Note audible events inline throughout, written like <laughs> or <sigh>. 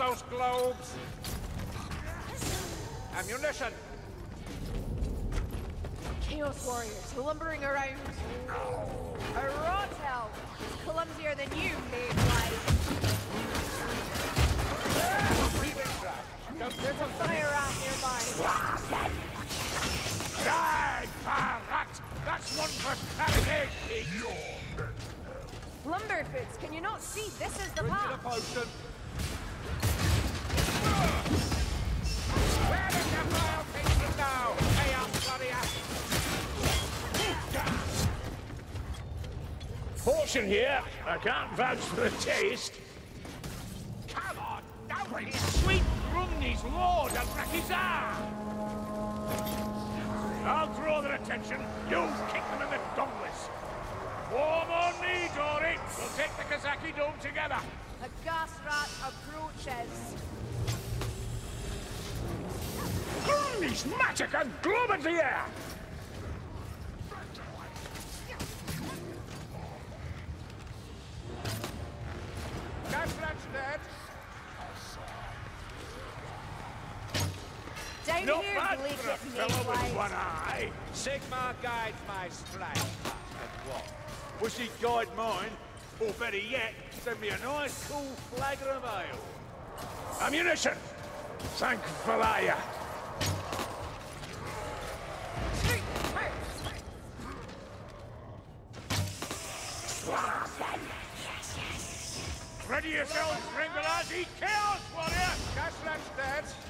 those globes! Ammunition! Chaos warriors lumbering around. A rot hell is clumsier than you, mate There's a fire rat nearby. Die, rat! That's one for carrying! Lumberfoots, can you not see? This is the Drink to the path. Portion here. I can't vouch for the taste. Come on, down here! Sweet Rumney's lord of Rakizar! I'll draw their attention. You'll kick them in the donglets. Warm on me, Dory. We'll take the Kazaki Dome together! A gas rat approaches. These magic and gloom in the air. Gaslat's dead! Down Not here, bad Blake for a fellow with one eye. Sigmar guides my strike, and what? Wish he'd guide mine. Or better yet, send me a nice cool flagon of ale. Ammunition! Thank Valaya. Ready yourselves, Gringolas! Eat chaos, warrior! Gaslat's dead! Come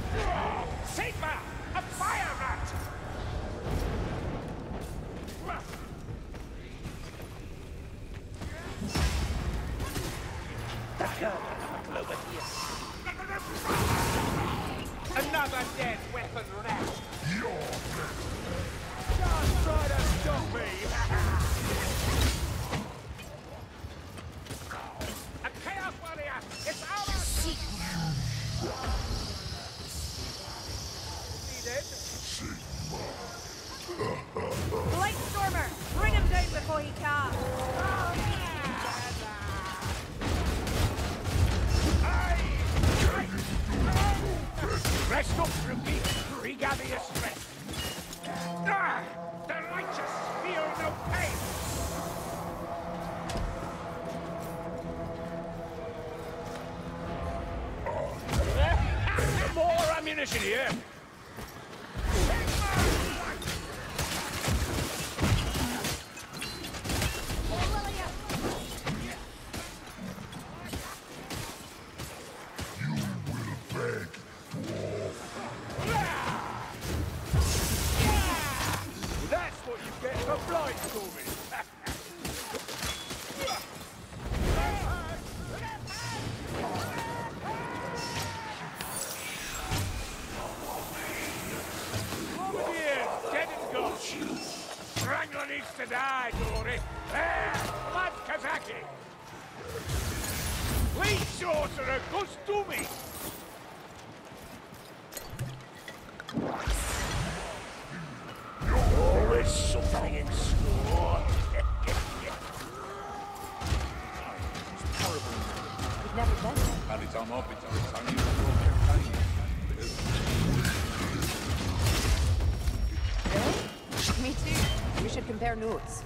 Sigmar! A fire rat! Another dead weapon rat! Just try to stop me! <laughs> ammunition here. To die, Dory. There, blood Kazaki. Please, sorcerer, goes to me. Always something in store. We've never been there. Paddy Tom up, it's on time you go there. Really? Me too. We should compare notes.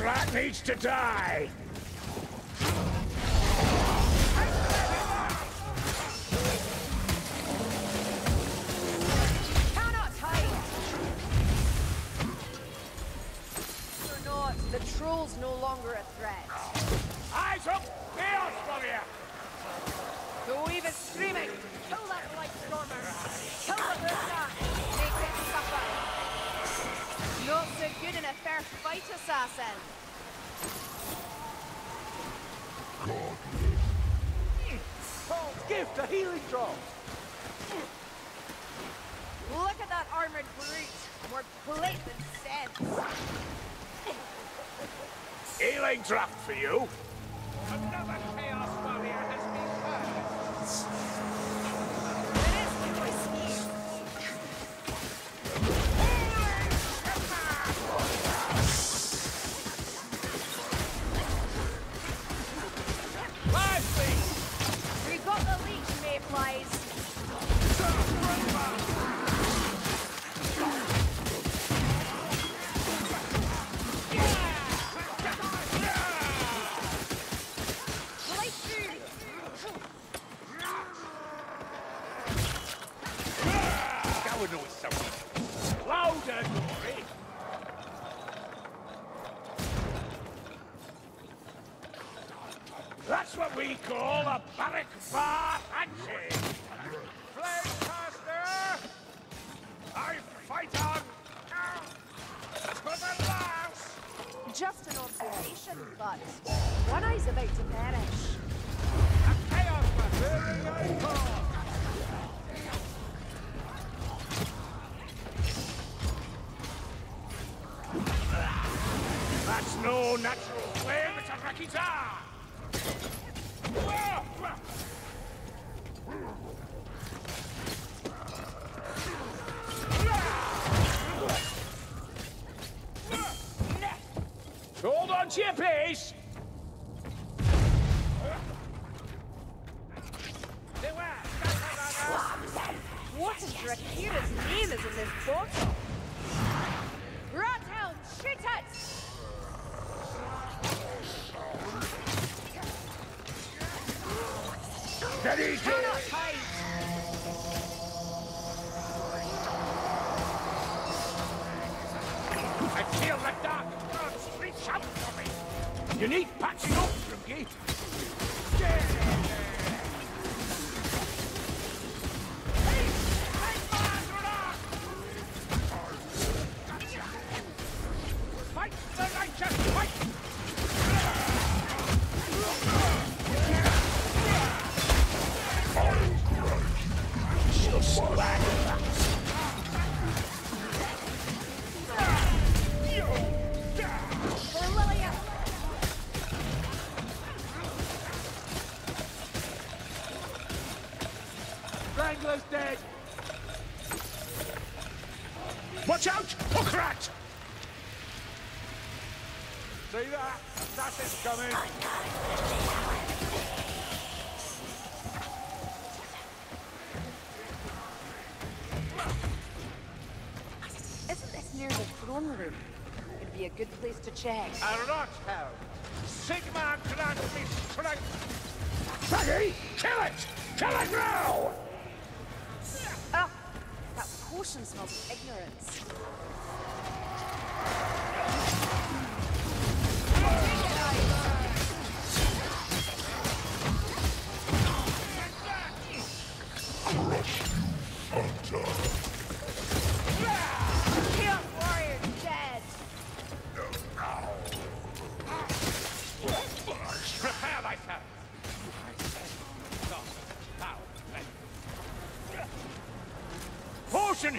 Rat needs to die! Gift, a healing troll! Look at that armored brute! More plate than sense! Healing draft for you! Another That's what we call a Barak Varr handshake! Flame caster! I fight on! For the louse! Just an observation, but one eye's about to perish. A chaos! Bearing a call! That's no natural flame, it's a Rakita! Hold on to your pace! What is Drakira's name is in this bottle? Steady, Cannot hide! I feel the dark gods reach out for me! You need patching up, Drunky! Fight See that? Nothing's coming. Isn't this near the throne room. It'd be a good place to check. A lot hell. Sigmar grant me strength. Saggy, kill it! Kill it now! Ah, that potion smells of ignorance.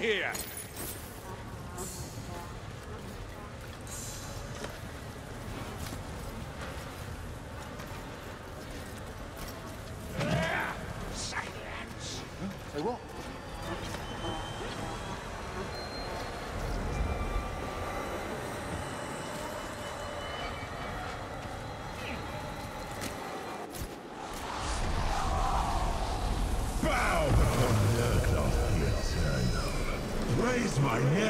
here. I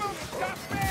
Move it, stop it!